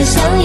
爱上。